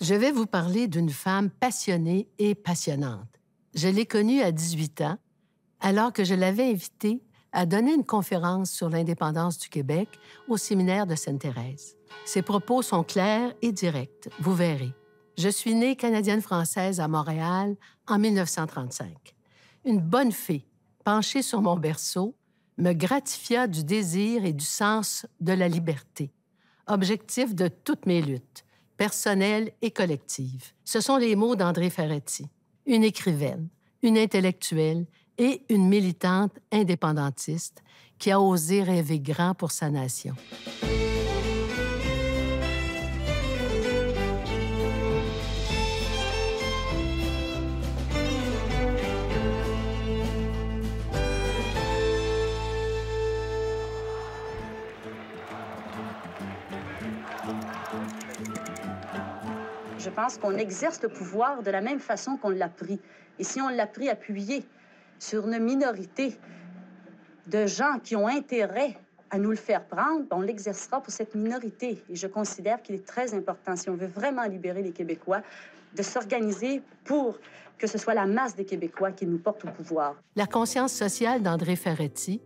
Je vais vous parler d'une femme passionnée et passionnante. Je l'ai connue à 18 ans, alors que je l'avais invitée à donner une conférence sur l'indépendance du Québec au séminaire de Sainte-Thérèse. Ses propos sont clairs et directs, vous verrez. Je suis née canadienne-française à Montréal en 1935. Une bonne fée, penchée sur mon berceau, me gratifia du désir et du sens de la liberté, objectif de toutes mes luttes, personnelles et collectives. Ce sont les mots d'André Ferretti, une écrivaine, une intellectuelle et une militante indépendantiste qui a osé rêver grand pour sa nation. Je pense qu'on exerce le pouvoir de la même façon qu'on l'a pris. Et si on l'a pris appuyé sur une minorité de gens qui ont intérêt à nous le faire prendre, ben, on l'exercera pour cette minorité. Et je considère qu'il est très important, si on veut vraiment libérer les Québécois, de s'organiser pour que ce soit la masse des Québécois qui nous porte au pouvoir. La conscience sociale d'André Ferretti,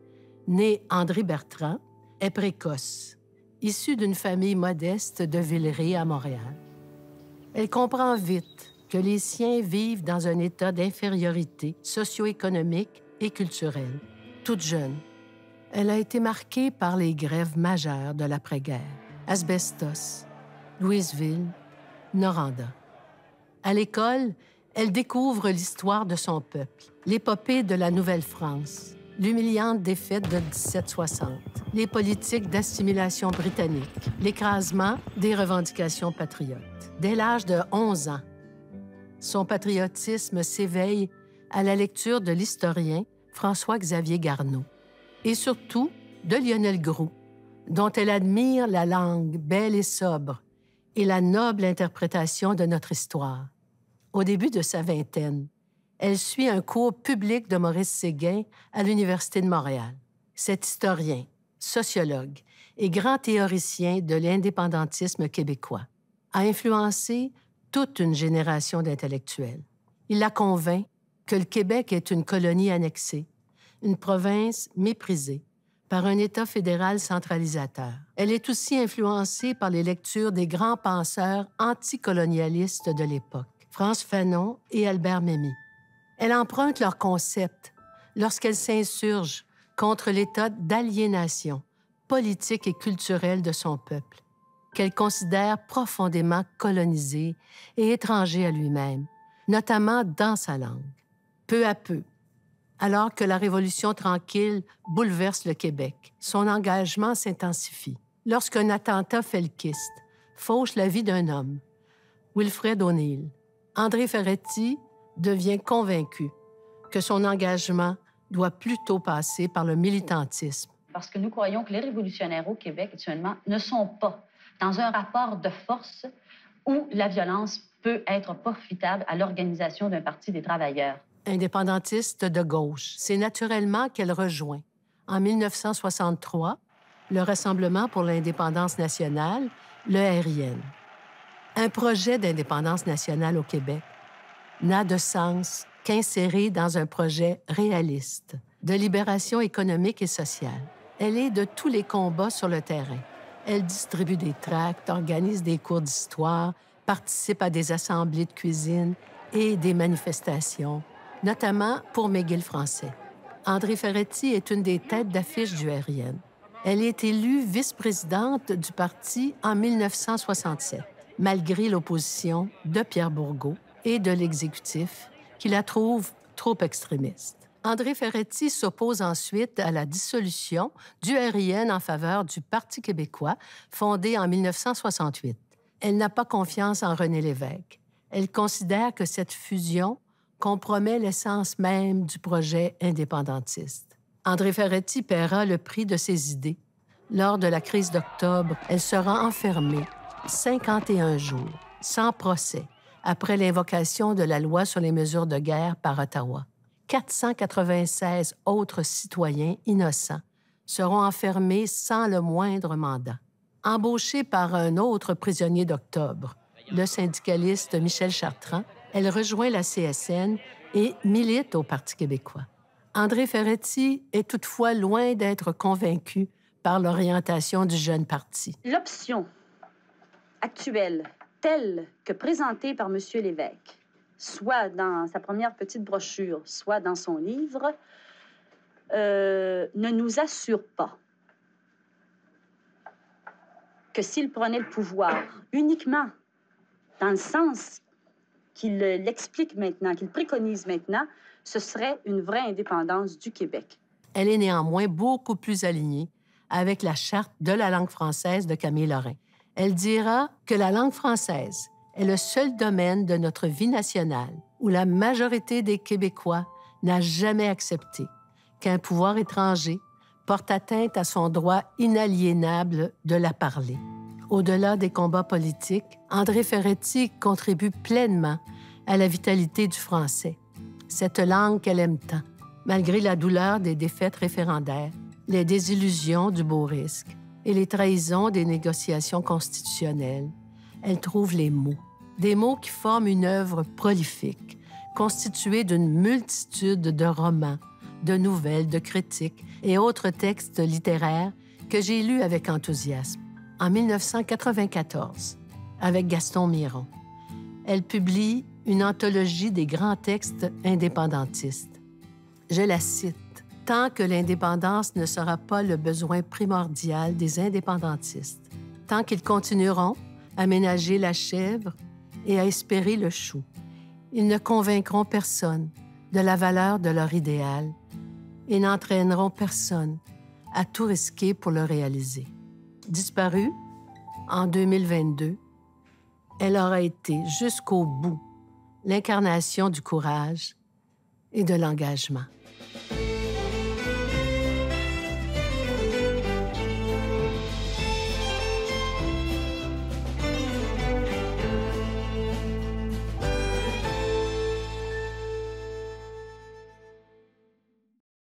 né André Bertrand, est précoce, issue d'une famille modeste de Villeray à Montréal. Elle comprend vite que les siens vivent dans un état d'infériorité socio-économique et culturelle. Toute jeune, elle a été marquée par les grèves majeures de l'après-guerre. Asbestos, Louisville, Noranda. À l'école, elle découvre l'histoire de son peuple, l'épopée de la Nouvelle-France, l'humiliante défaite de 1760, les politiques d'assimilation britannique, l'écrasement des revendications patriotes. Dès l'âge de 11 ans, son patriotisme s'éveille à la lecture de l'historien François-Xavier Garneau et surtout de Lionel Groux, dont elle admire la langue belle et sobre et la noble interprétation de notre histoire. Au début de sa vingtaine, elle suit un cours public de Maurice Séguin à l'Université de Montréal. Cet historien, sociologue et grand théoricien de l'indépendantisme québécois a influencé toute une génération d'intellectuels. Il la convainc que le Québec est une colonie annexée, une province méprisée par un État fédéral centralisateur. Elle est aussi influencée par les lectures des grands penseurs anticolonialistes de l'époque, France Fanon et Albert Memmi. Elle emprunte leurs concepts lorsqu'elle s'insurge contre l'état d'aliénation politique et culturelle de son peuple qu'elle considère profondément colonisé et étranger à lui-même, notamment dans sa langue. Peu à peu, alors que la Révolution tranquille bouleverse le Québec, son engagement s'intensifie. Lorsqu'un attentat felkiste fauche la vie d'un homme, Wilfred O'Neill, André Ferretti devient convaincu que son engagement doit plutôt passer par le militantisme. Parce que nous croyons que les révolutionnaires au Québec actuellement ne sont pas dans un rapport de force où la violence peut être profitable à l'organisation d'un parti des travailleurs. Indépendantiste de gauche, c'est naturellement qu'elle rejoint, en 1963, le Rassemblement pour l'indépendance nationale, le RIN. Un projet d'indépendance nationale au Québec n'a de sens qu'insérer dans un projet réaliste de libération économique et sociale. Elle est de tous les combats sur le terrain. Elle distribue des tracts, organise des cours d'histoire, participe à des assemblées de cuisine et des manifestations, notamment pour McGill français. André Ferretti est une des têtes d'affiche du RIN. Elle est élue vice-présidente du parti en 1967, malgré l'opposition de Pierre Bourgault et de l'exécutif, qui la trouve trop extrémiste. André Ferretti s'oppose ensuite à la dissolution du RIN en faveur du Parti québécois, fondé en 1968. Elle n'a pas confiance en René Lévesque. Elle considère que cette fusion compromet l'essence même du projet indépendantiste. André Ferretti paiera le prix de ses idées. Lors de la crise d'octobre, elle sera enfermée 51 jours, sans procès, après l'invocation de la loi sur les mesures de guerre par Ottawa. 496 autres citoyens innocents seront enfermés sans le moindre mandat. Embauché par un autre prisonnier d'octobre, le syndicaliste Michel Chartrand, elle rejoint la CSN et milite au Parti québécois. André Ferretti est toutefois loin d'être convaincu par l'orientation du jeune parti. L'option actuelle, telle que présentée par M. Lévesque, soit dans sa première petite brochure, soit dans son livre, euh, ne nous assure pas que s'il prenait le pouvoir uniquement dans le sens qu'il l'explique maintenant, qu'il préconise maintenant, ce serait une vraie indépendance du Québec. Elle est néanmoins beaucoup plus alignée avec la charte de la langue française de Camille Lorrain. Elle dira que la langue française est le seul domaine de notre vie nationale où la majorité des Québécois n'a jamais accepté qu'un pouvoir étranger porte atteinte à son droit inaliénable de la parler. Au-delà des combats politiques, André Ferretti contribue pleinement à la vitalité du français, cette langue qu'elle aime tant, malgré la douleur des défaites référendaires, les désillusions du beau risque et les trahisons des négociations constitutionnelles. Elle trouve les mots, des mots qui forment une œuvre prolifique, constituée d'une multitude de romans, de nouvelles, de critiques et autres textes littéraires que j'ai lus avec enthousiasme. En 1994, avec Gaston Miron, elle publie une anthologie des grands textes indépendantistes. Je la cite. Tant que l'indépendance ne sera pas le besoin primordial des indépendantistes, tant qu'ils continueront à ménager la chèvre et à espérer le chou, ils ne convaincront personne de la valeur de leur idéal et n'entraîneront personne à tout risquer pour le réaliser. Disparue en 2022, elle aura été jusqu'au bout l'incarnation du courage et de l'engagement.